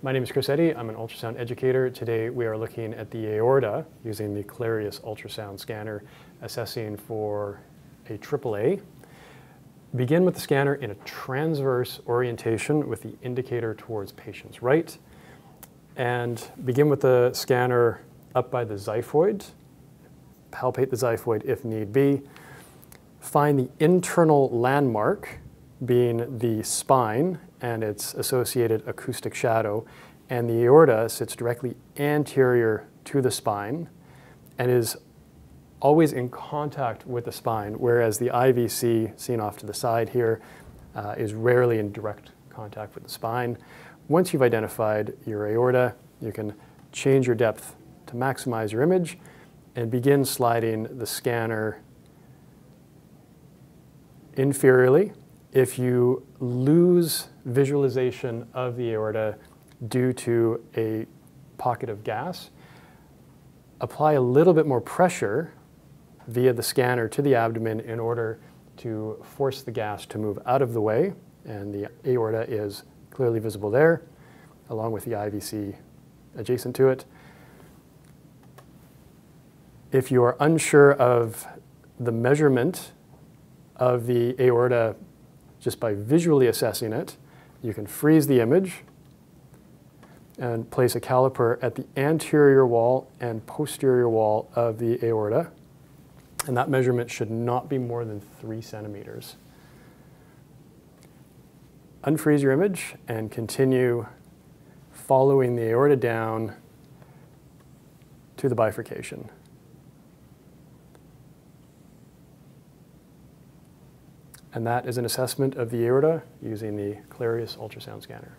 My name is Chris Eddy. I'm an ultrasound educator. Today we are looking at the aorta using the Clarius ultrasound scanner, assessing for a AAA. Begin with the scanner in a transverse orientation with the indicator towards patient's right. And begin with the scanner up by the xiphoid. Palpate the xiphoid if need be. Find the internal landmark being the spine and its associated acoustic shadow, and the aorta sits directly anterior to the spine and is always in contact with the spine, whereas the IVC, seen off to the side here, uh, is rarely in direct contact with the spine. Once you've identified your aorta, you can change your depth to maximize your image and begin sliding the scanner inferiorly if you lose visualization of the aorta due to a pocket of gas, apply a little bit more pressure via the scanner to the abdomen in order to force the gas to move out of the way. And the aorta is clearly visible there, along with the IVC adjacent to it. If you are unsure of the measurement of the aorta just by visually assessing it, you can freeze the image and place a caliper at the anterior wall and posterior wall of the aorta. And that measurement should not be more than three centimeters. Unfreeze your image and continue following the aorta down to the bifurcation. And that is an assessment of the aorta using the Clarius ultrasound scanner.